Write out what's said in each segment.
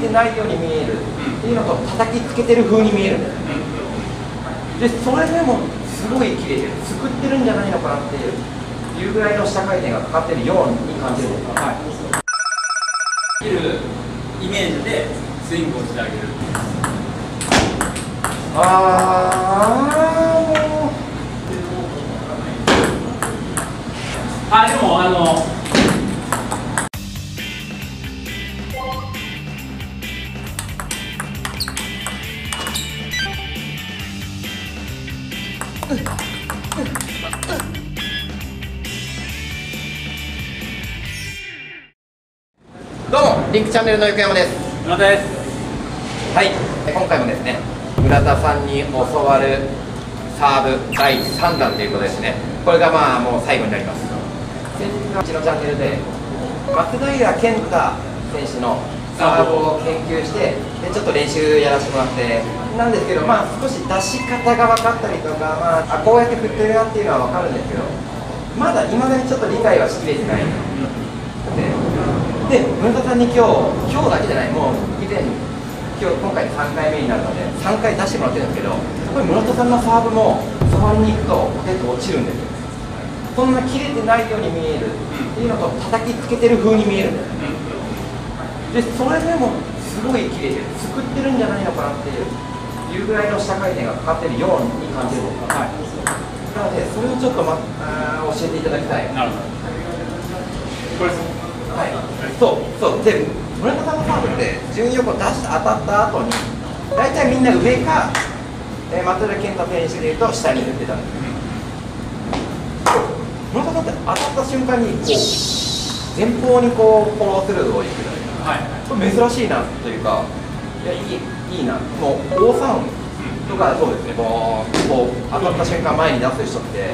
れてないように見える。っていうのと叩きつけてる風に見えるんだよ。ねでそれでもすごい綺麗ですくってるんじゃないのかなっていういうぐらいの下回転がかかってるように感じるんですか、はい、切るイメージでスイングをしてあげる。ああでもあのクチャンネルの横山です。村田です。はい。今回もですね村田さんに教わるサーブ第3弾ということですね。これがまあもう最後になります。先日うちのチャンネルで松平健太選手のサーブを研究してでちょっと練習やらせてもらってなんですけどまあ少し出し方が分かったりとか、まあ、あこうやって振ってるなっていうのは分かるんですけどまだいまだにちょっと理解はしきれてないでで村田さんに今日今日だけじゃないもう以前今日今回3回目になるので3回出してもらってるんですけどこれ村田さんのサーブも触りに行くとポテト落ちるんですよ。そんな切れてないように見えるっていうのと叩きつけてる風に見えるんですでそれでもすごい綺麗ですくってるんじゃないのかなっていういうぐらいの下回転がかかってるように感じる。なのでそれをちょっと、ま、教えていただきたい。なるほど。これそうそうで村田さんのサーブって順位をこう出して当たった後に大体みんな上か、えー、松浦健太選手でいうと下に打ってたんです村田さんって当たった瞬間にこう前方にこうフォロースルーをいくじゃないですかはい。これ珍しいなというかいやいいいいな。もう大三とかそうですね。もうこう当たった瞬間前に出す人って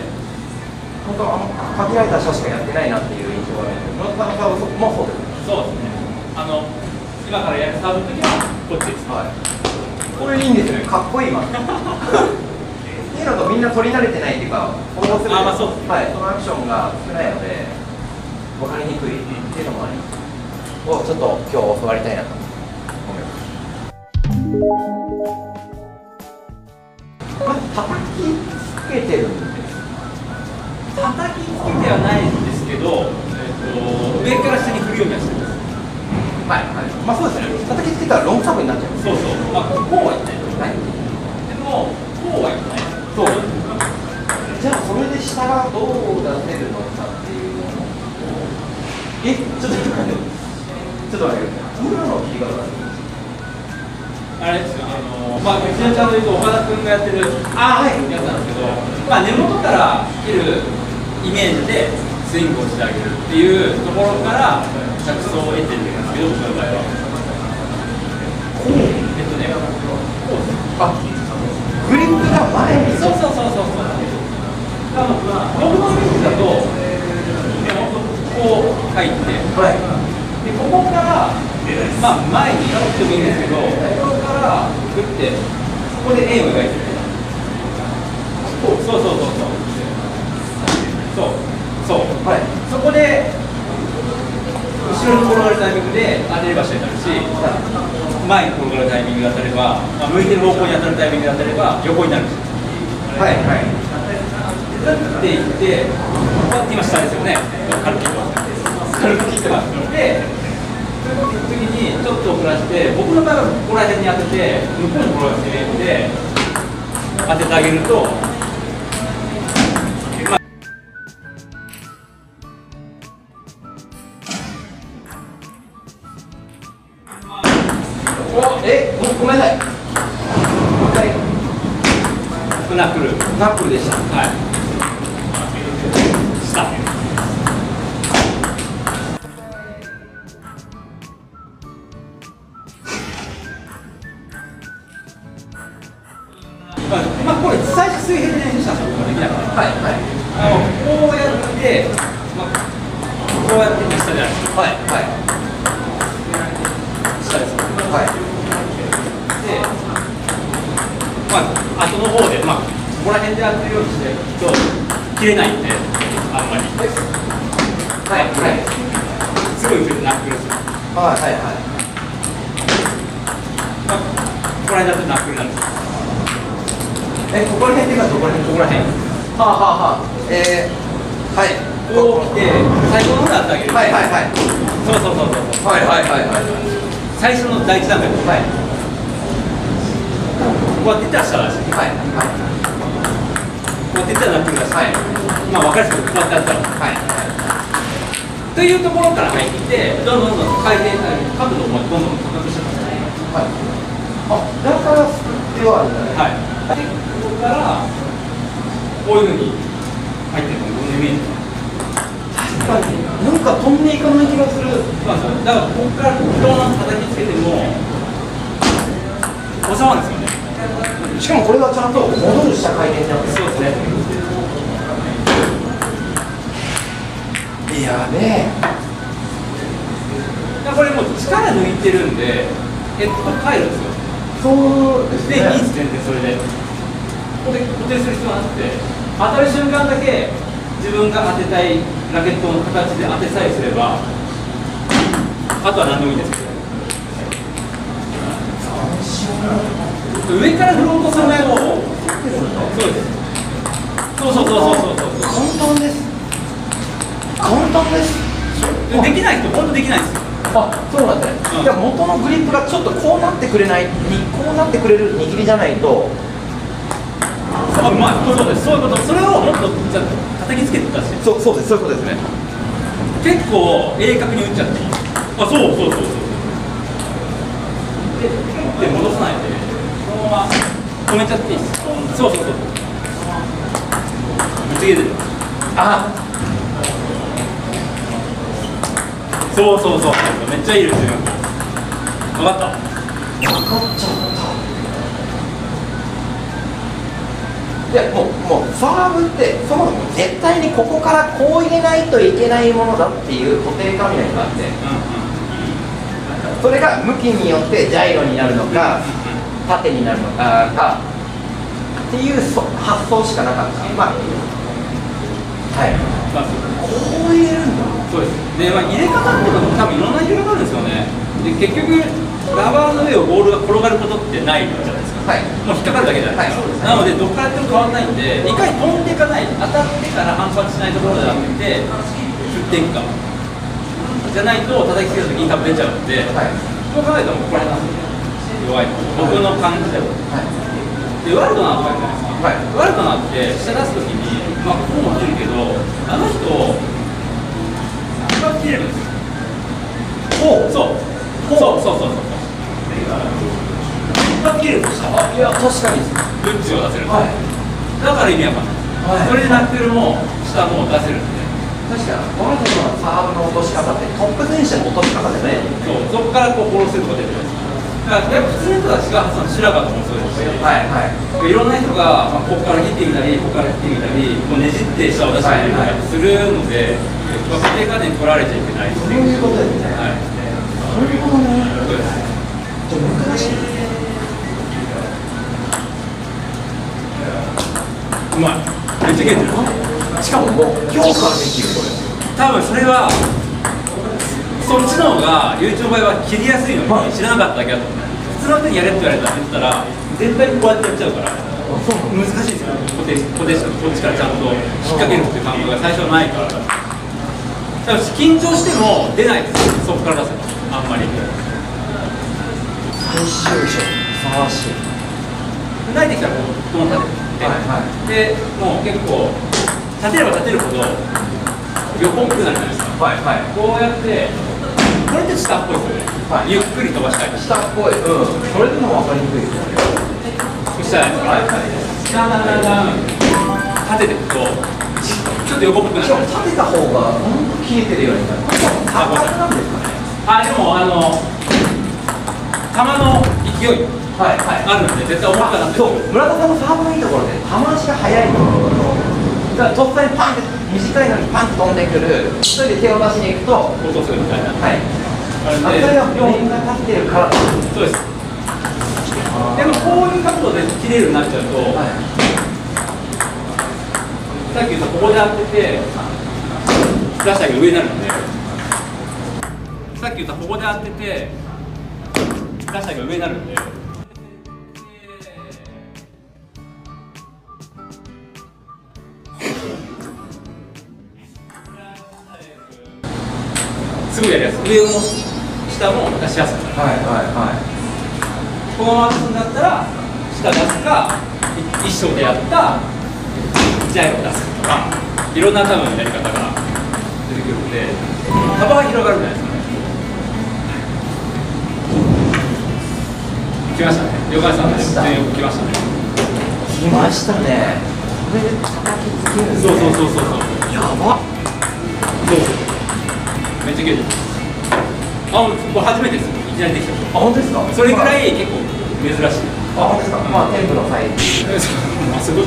本当あの限られた人しかやってないなっていう印象がね村田さんのサーブもそうですねそうですね。あの今からやるサーブの時はこっちですはいこれいいんですよねかっこいいわっていうのとみんな取り慣れてないっていうかフォローするあまあそうですはい、そのアクションが少ないので分かりにくいっていうのもありをちょっと今日教わりたいなと思いますまず叩きつけてるんです叩きつけてはないんですけど、上から下に振るようにはしてますはい。はい。まあそうですね叩きつけたらロングサーブになっちゃい。ますそうそうまあこうはい。ってない。はい。でもこうはい。ってない。そうじゃあそれで下がどう出せるのかってい。うのをえちょっと待ってちょっと待って今の切り方あれですよ、あのまあ、うちのチャンネルで言うと岡田君がやってるあはい。やつなんですけど、まあ、根元から切るイメージでスイングをしてあげるっていうところから着想を得てるんですけど、僕の場合は。こうえっとね、こうあグリップが前にそうそうそうそうそう。あの僕のイメージだと、根元こう入って、はいでここから、まあ、前に行ってもいいんですけど、ここからグって、ここで円を描いてる。そうそう。そう、そう。はいそこで、後ろに転がるタイミングで当てれば下になるし、前に転がるタイミングで当たれば、まあ、向いてる方向に当たるタイミングで当たれば、横になるし。はいはい打っていって、今下ですよね。軽く切ってます。軽く切ってます。で、次にちょっと遅らせて、僕の場合はここら辺に当てて、向こうに転がしてで、当ててあげると、まあ、まあ、これ最初水平で練習したんですよ、できなかった。はい。はい。あのこうやって、まあ、こうやって下じゃない。ですか。はい。はい。下です。はい。で、まあ、後の方で、まあ、ここら辺で当てるようにしてい。くと、切れない。んで、あんまり。はい。はい。すごい。振るナックルです。はい。はい。はい。こら辺だとナックルなんですえここら辺ってい。うかどこら辺ここら辺はあはあはあえー、はい。こう来て最後の方で当てあげるはい。はい。はい。そうそうそうそうはい。はい。はい。はい。最初の第一段階はい。うやってい。ったら下だしはい。こうやっていったらナックルだし、はいまあ分かりやすくこうやってやったらはいというところから入ってどんどんどんどん回転角度もどんどん高くしてますねはいあだから作ってはあるんだねはいでここからこういうふうに入ってるのこのイメージ確かになんか飛んでいかない気がするそうなんですよだからここからこの叩きつけても収まるんですよねしかもこれがちゃんと戻る下回転になってるそうですね。やべえだからこれもう力抜いてるんでヘッドが返るんですよ。そうですで、いいです全然それで。ここで固定する必要はなくて当たる瞬間だけ自分が当てたいラケットの形で当てさえすればあとは何でもいいです上から振ろうとする前もそうです。そうそうそうそう。そうそう簡単です。簡単です。でできない人本当できないんですよあそうなんだね、うんいや元のグリップがちょっと。こうなってくれないにこうなってくれる握りじゃないとあうまいそうです。そういうことそれをもっとじゃあ叩きつけて出してそうそうです。そういうことですね。結構鋭角に打っちゃって。いいあそうそうそう。そうでで戻さないでまま止めちゃっていいですそうそうそう。ぶつけるあそうそうそうめっちゃいいですよ分かった。分かっちゃったいやもうもうサーブってそもそも絶対にここからこう入れないといけないものだっていう固定観念があって。うそれが向きによってジャイロになるのか縦になるのかかっていうそ発想しかなかった。まあはい。まあこう入れるんだ。そうです。で、まあ、入れ方っていうのも多分いろんな入れ方あるんですよね。で結局ラバーの上をボールが転がることってないじゃないですか。はい。もう引っかかるだけじゃないですか、なのでどこからやっても変わらないんでいかに飛んでいかない当たってから反発しないところじゃなくて振っていくか。じゃないと叩きつけた時に多分出ちゃうんで、はい。そう考えたらもうこれなんですよ弱い。僕の感じでは。はい。でワルドナーとかじゃないですか、はい。ワルドナーって下出す時にまあここも落ちるけどあの人引っ張って切れるんですよ。ほう。そう。そうそうそうそう引っ張って切れいや確かに。グッチを出せるはい。だから意味わかんない、はいそれでナックルも下も出せるんで。確かに。この人のサーブの落とし方ってトップ選手の落とし方じゃないそう。そこからこうフォローするとすだからやっぱ普通の人たちがその白髪とかもそうですし、はいはいいろんな人が、まあ、ここから切ってみたり、ここから切ってみたり、こうねじって下を出したりとかするので、まあ、固定観念に取られちゃいけないってそういう。いうことですねはい。なるほどねそうです。じゃあ難しいうまい。めっちゃ切れてる。しかももう今日からできるこれ多分それは、そっちの方が、ゆういちの場合は切りやすいのはいに知らなかっただけだと思う。普通の人にやれって言われたら、言ったら、絶対にこうやってやっちゃうから。難しいですよ固定固定してこっちからちゃんと引っ掛けるっていう感覚が最初はないから。だから緊張しても出ないですそこから出せば。あんまり。最終章ふさわしい慣れて。きたらこう立て。て、はいはいでもう結構立てれば立てるほど横っぽくなるじゃないですか。はいはい。こうやってこれって下っぽいですよね、はいゆっくり飛ばしたい下っぽい。うん。それでも分かりにくいですよね。そしたらはいはい。だんだんだんだん立てていくとちょっと横っぽくなしる立てた方が本当切れてるようになるあ感覚なんですかねあでもあの球の勢い。はいはい。あるんで絶対重くはなってそう。村田さんのサーブのいいところで球足が速いところとだとっさにパンって短いのにパンと飛んでくる。一人で手を出しに行くと。落とすみたいな。はいでもこういう角度で切れるようになっちゃうと、はい、さっき言ったここで当てて出したけ上になるのでさっき言ったここで当てて出したけ上になるので。すぐやるやつ上を下も出しやすくなる、はいはいはい。このまま出すんだったら下出すかい一生でやったジャイロを出すとかいろんな多分やり方が出てくるので幅が広がるんじゃないですかね。来ましたね。横井さんね全よく来ましたね。来ましたね。これで叩きつけるね。そうそうそうそうやばそう。めっちゃ切れてますあこれ初めてです。いきなりできた。あ本当ですか？それぐらい結構珍しい。あ本当ですか？まあテンプの際あ すごい。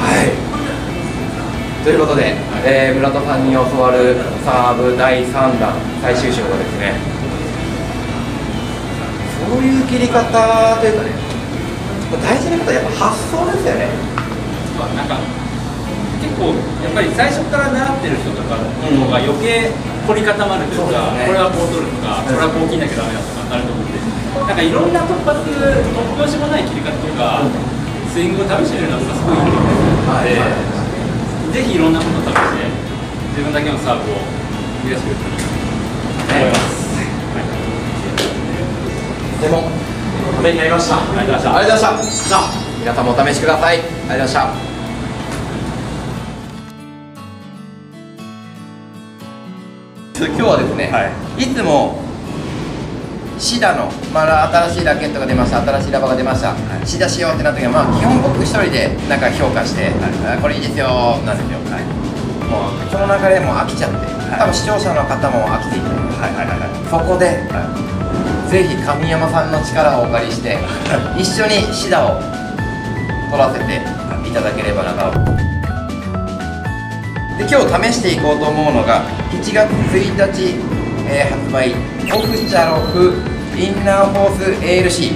はい。ということで、えー村田さんに教わるサーブ第3弾最終章がですねそういう切り方というかね大事なことはやっぱ発想ですよね。まあなんか結構やっぱり最初から習ってる人とかの方が余計凝り固まるというか、これはこう取るとか、これはこう切んなきゃダメだとかなると思うんでなんかいろんな突発突拍子もない切り方とか、スイングを試してみるのがすごいいいと思うので、ぜひいろんなことを試して自分だけのサーブを生み出してくれたらいいと思います、でもためになりました。ありがとうございました。ありがとうございました。さあ皆さんもお試しください。ありがとうございました今日はですね、、はい。つもシダの、まあ、新しいラケットが出ました新しいラバーが出ました、シダしようってなった時は、まあ、基本僕一人でなんか評価して、あこれいいですよなんですよ、もうその流れでもう飽きちゃって、多分視聴者の方も飽きていて、そこで、ぜひ神山さんの力をお借りして、一緒にシダを取らせていただければなと。で今日試していこうと思うのが7月1日、えー発売。オフチャロフインナーフォース ALC、